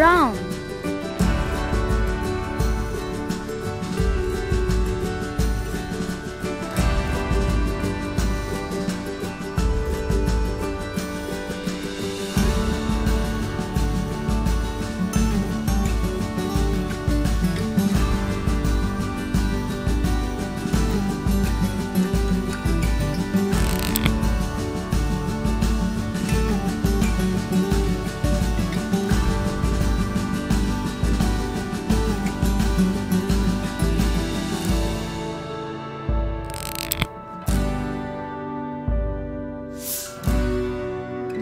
brown.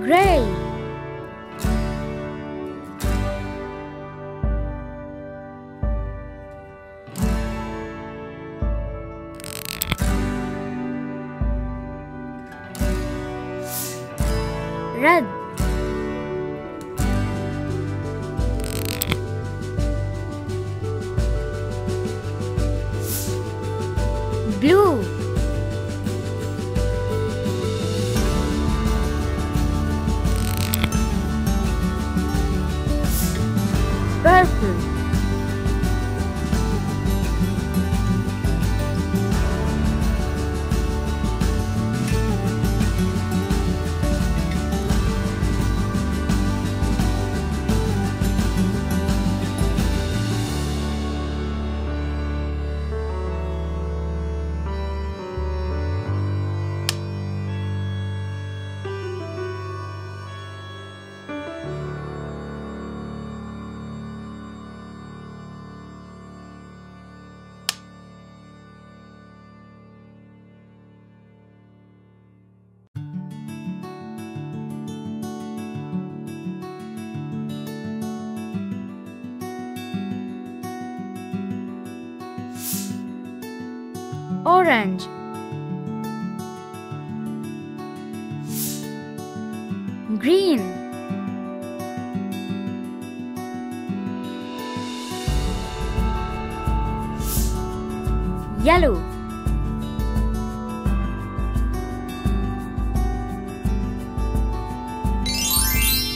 Gray Red Blue! Orange. Green. Yellow.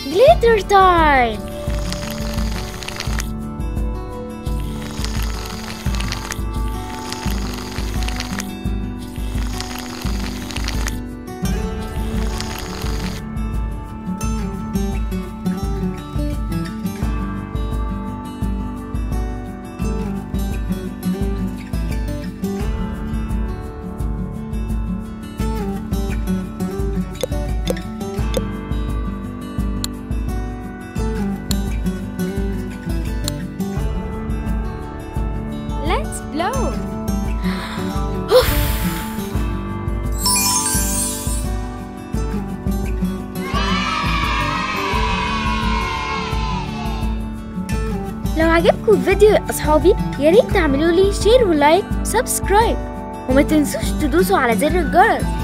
Glitter time عجبكم الفيديو يا أصحابي يا ريت تعملوا لي شير ولايك وسبسكرايب وما تنسوش تدوسوا على زر الجرس.